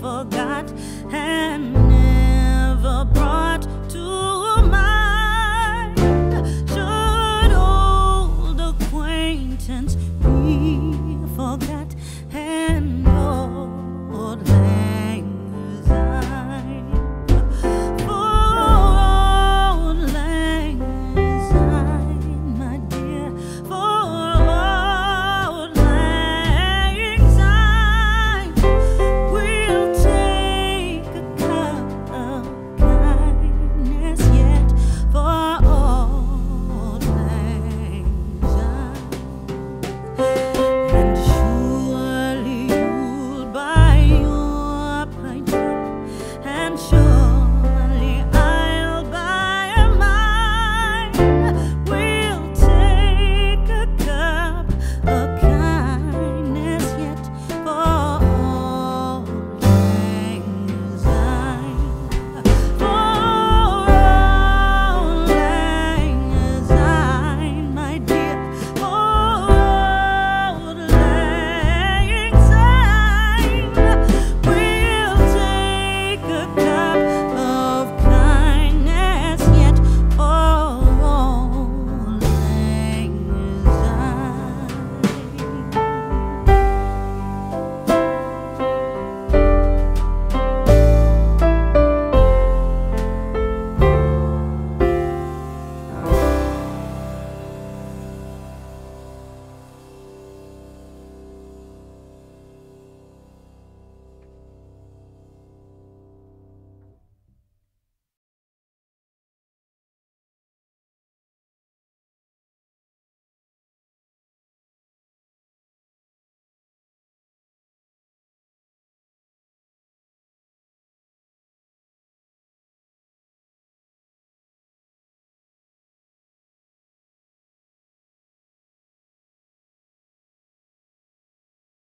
forgot and